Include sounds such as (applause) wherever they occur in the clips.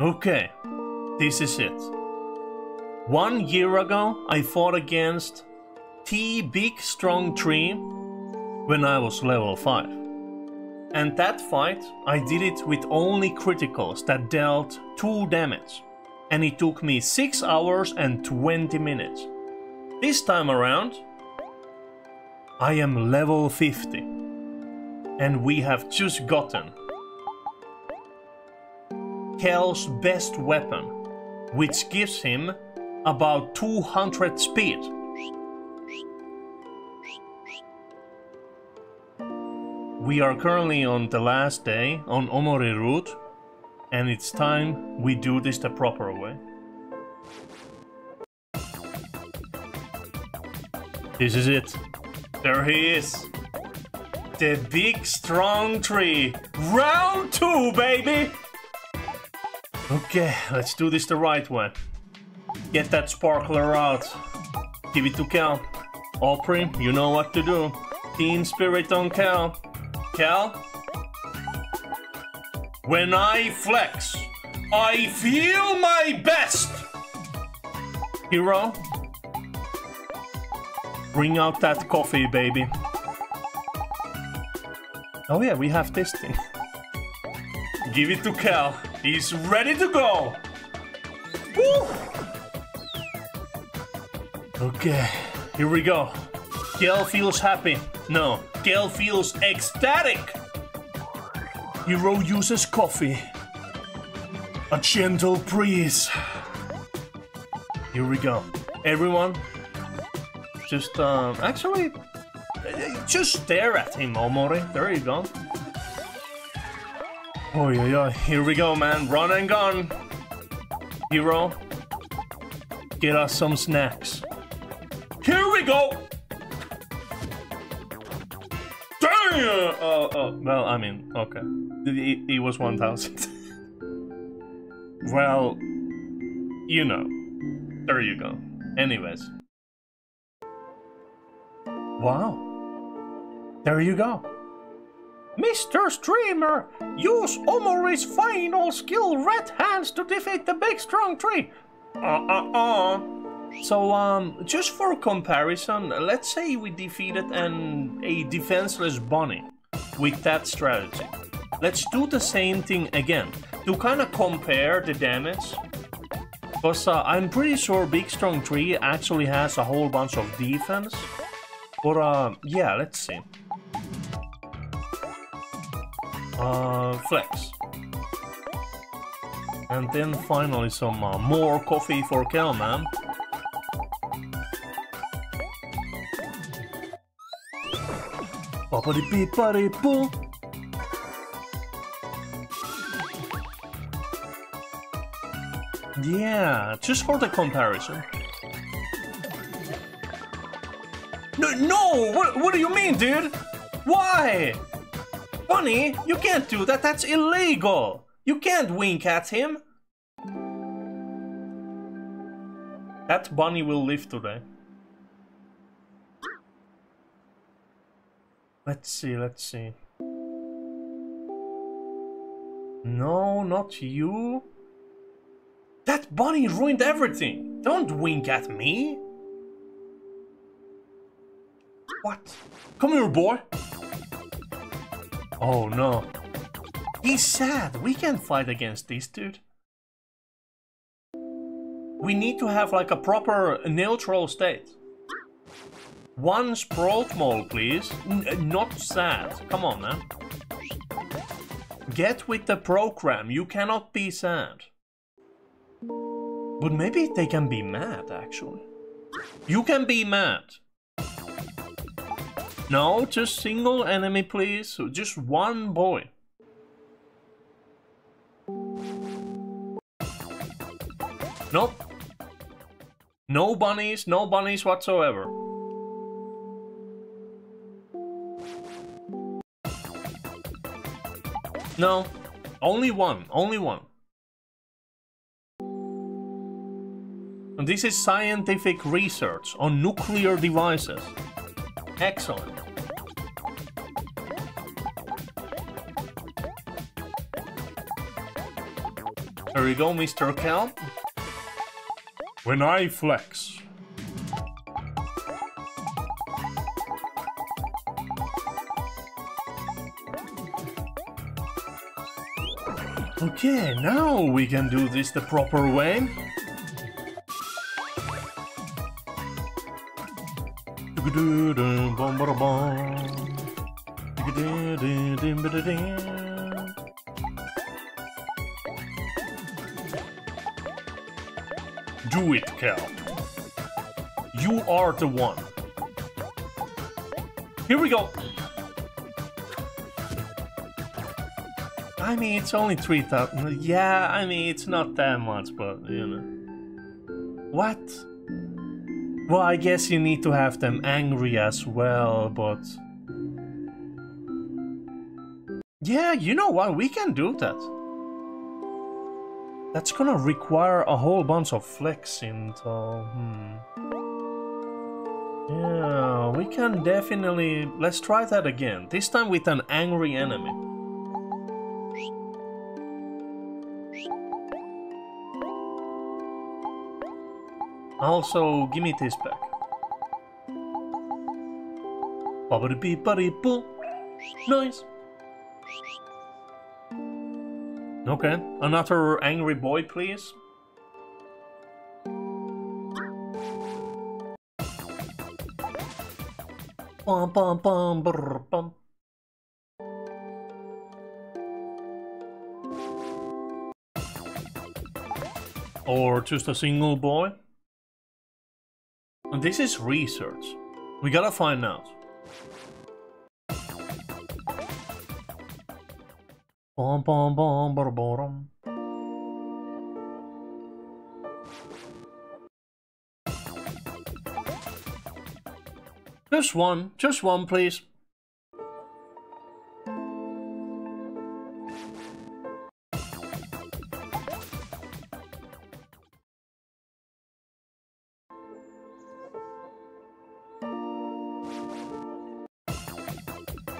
Okay, this is it. One year ago, I fought against T Big Strong Tree when I was level 5. And that fight, I did it with only criticals that dealt 2 damage. And it took me 6 hours and 20 minutes. This time around, I am level 50. And we have just gotten Kel's best weapon, which gives him about 200 speed. We are currently on the last day on Omori route, and it's time we do this the proper way. This is it. There he is. The big strong tree. Round two, baby! Okay, let's do this the right way. Get that sparkler out. Give it to Kel. Aubrey, you know what to do. Team spirit on Kel. Kel? When I flex, I feel my best! Hero? Bring out that coffee, baby. Oh yeah, we have this thing. (laughs) Give it to Kel. He's ready to go. Woo! Okay, here we go. Kel feels happy. No, Kel feels ecstatic. Hero uses coffee. A gentle breeze. Here we go. Everyone, just, um, actually, just stare at him, Omori. There you go. Oh, yeah, yeah. Here we go, man. Run and gun. Hero, get us some snacks. Here we go! Damn! Oh, uh, oh, uh, uh, well, I mean, okay. It, it was 1000. (laughs) well, you know. There you go. Anyways. Wow. There you go. Mr. Streamer, use Omori's final skill Red Hands to defeat the big strong tree. Uh-uh-uh. So, um, just for comparison, let's say we defeated an a defenseless bunny with that strategy. Let's do the same thing again to kind of compare the damage. Because uh, I'm pretty sure Big Strong Tree actually has a whole bunch of defense. But, uh, yeah, let's see. Uh, flex. And then finally some uh, more coffee for Kelman. Boo. Yeah, just for the comparison. No, no! What, what do you mean, dude? Why? Bunny, you can't do that. That's illegal. You can't wink at him. That bunny will live today. Let's see, let's see. No, not you. That bunny ruined everything. Don't wink at me. What? Come here, boy. Oh no. He's sad. We can't fight against this dude. We need to have like a proper neutral state. One Sprout Mole, please. N uh, not sad. Come on, man. Get with the program. You cannot be sad. But maybe they can be mad, actually. You can be mad. No, just single enemy, please. Just one boy. Nope. No bunnies, no bunnies whatsoever. No, only one, only one. And this is scientific research on nuclear devices. Excellent. There you go, Mr. Kel. When I flex. Okay, now we can do this the proper way. Do it, Kel. You are the one. Here we go. I mean, it's only 3,000. Yeah, I mean, it's not that much, but, you know. What? Well, I guess you need to have them angry as well, but... Yeah, you know what? We can do that. That's gonna require a whole bunch of flexing, so... Hmm. Yeah, we can definitely... Let's try that again. This time with an angry enemy. Also, give me this back. Bobbity beep buddy boo. Nice. Okay, another angry boy, please. Bum bum bum brr, bum. Or just a single boy. And this is research. We gotta find out. Bom bom bom bom bom. Just one, just one, please.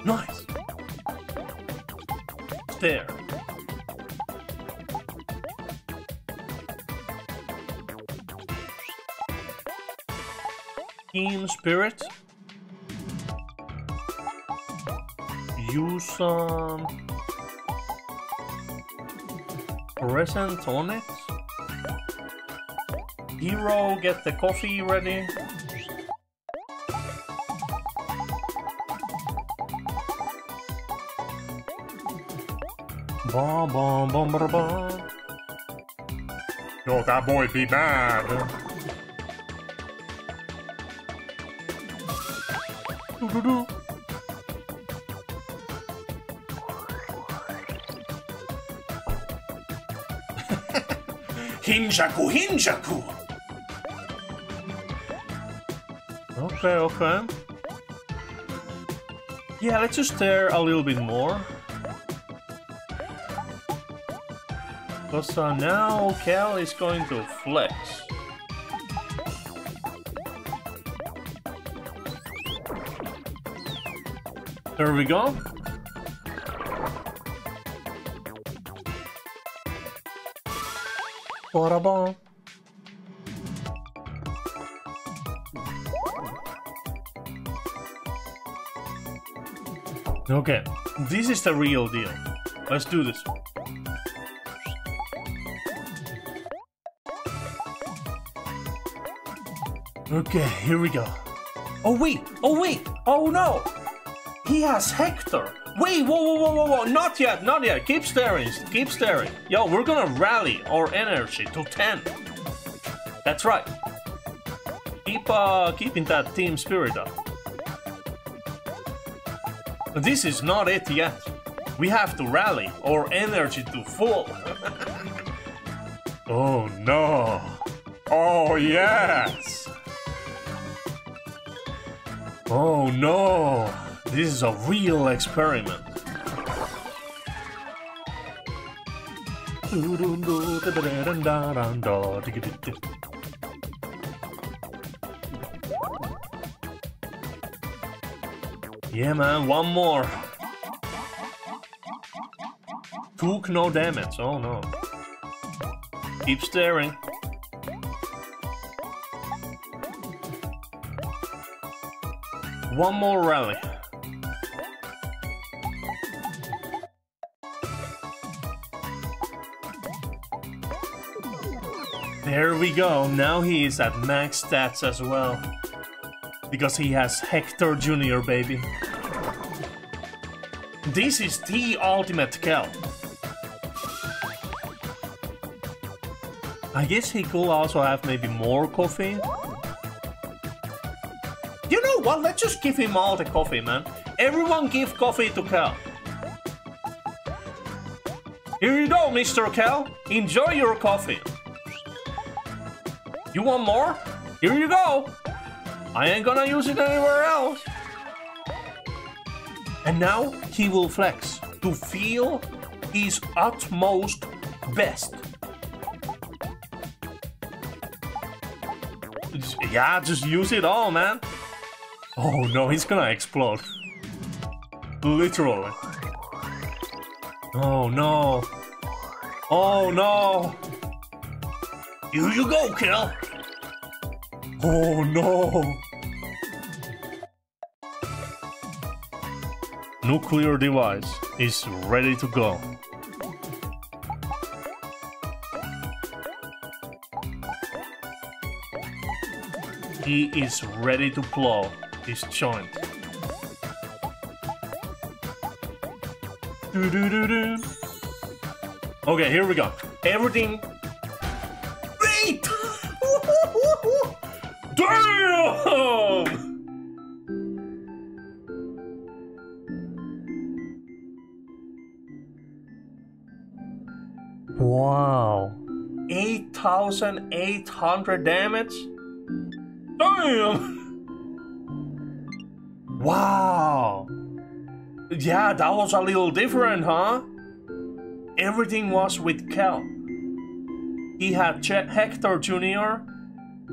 Nice. There. Team spirit. Use um present on it. Hero, get the coffee ready. Bom, bom, bom, bom, bom. Yo, that boy be mad. Do, do, do. Hinjaku, Hinjaku! Okay, okay. Yeah, let's just stare a little bit more. Because uh, now Kel is going to flex. There we go. Bada Okay, this is the real deal. Let's do this. Okay, here we go. Oh wait, oh wait, oh no! He has Hector! Wait, whoa, whoa, whoa, whoa, whoa, not yet, not yet, keep staring, keep staring. Yo, we're gonna rally our energy to 10. That's right. Keep, uh, keeping that team spirit up. This is not it yet. We have to rally our energy to full. (laughs) oh no. Oh yes. Oh no! This is a real experiment. Yeah man, one more. Took no damage, oh no. Keep staring. One more rally. There we go, now he is at max stats as well. Because he has Hector Jr. baby. This is the ultimate Kel. I guess he could also have maybe more coffee. What, let's just give him all the coffee, man. Everyone give coffee to Kel. Here you go, Mr. Kel. Enjoy your coffee. You want more? Here you go. I ain't gonna use it anywhere else. And now he will flex to feel his utmost best. Yeah, just use it all, man. Oh no, he's gonna explode. Literally. Oh no. Oh no. Here you go, Kill! Oh no! Nuclear device is ready to go. He is ready to blow his joint. Doo -doo -doo okay, here we go. Everything Wait! (laughs) Damn! Wow. 8,800 damage? Damn! Wow! Yeah, that was a little different, huh? Everything was with Kel. He had Ch Hector Jr.,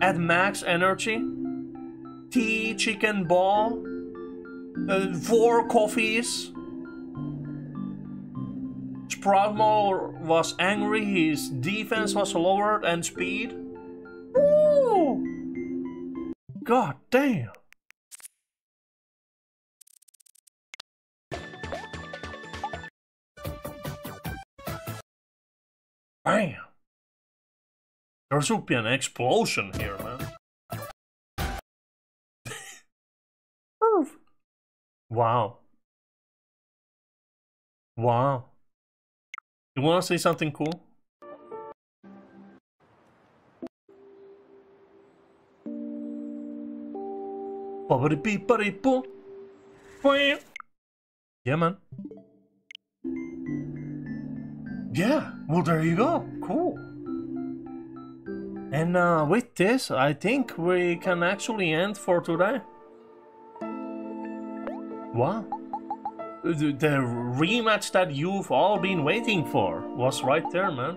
at max energy, tea, chicken ball, uh, four coffees. Sproutmo was angry, his defense was lowered and speed. Ooh! God damn! Bam! There should be an explosion here, man. (laughs) wow. Wow. You wanna say something cool? Yeah, man. Yeah, well, there you go. Cool. And uh, with this, I think we can actually end for today. Wow. The, the rematch that you've all been waiting for was right there, man.